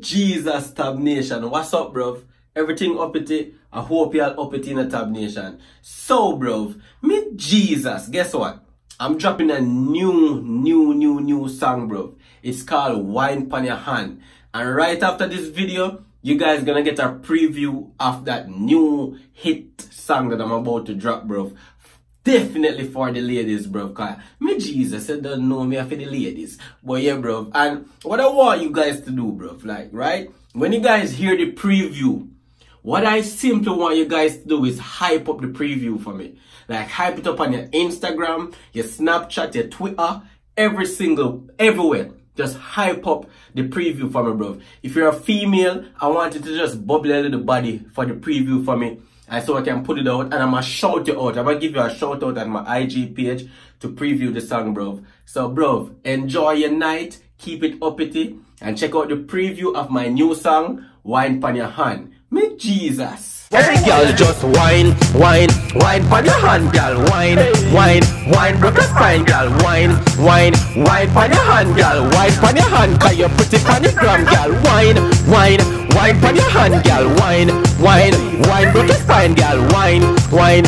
Jesus Tab Nation. What's up, bruv? Everything up it. I hope y'all up it in the Tab Nation. So, bruv, me Jesus. Guess what? I'm dropping a new, new, new, new song, bruv. It's called Whine Pon Yuh Hand. And right after this video, you guys gonna get a preview of that new hit song that I'm about to drop, bruv definitely for the ladies, bro. Cause me Jesus, I don't know me for the ladies. But yeah, bro. And what I want you guys to do, bro, like, right? When you guys hear the preview, what I simply want you guys to do is hype up the preview for me. Like hype it up on your Instagram, your Snapchat, your Twitter, every single, everywhere. Just hype up the preview for me, bro. If you're a female, I want you to just bubble a little body for the preview for me and so I can put it out and I'm gonna shout you out. I'm gonna give you a shout out on my IG page to preview the song, bro. So, bro, enjoy your night, keep it uppity, and check out the preview of my new song, Whine Pon Yuh Hand. Me Jesus. Hey girl, just wine, wine, wine pan your hand, girl. Wine, wine, wine, broke a spine, girl. Wine, wine, wine pan your hand, girl. Wine pan your hand, cause you're pretty pan your gram, girl. Wine, wine, Wine pon your hand, gal. Wine, wine, wine. Broke your spine, gal. Wine, wine,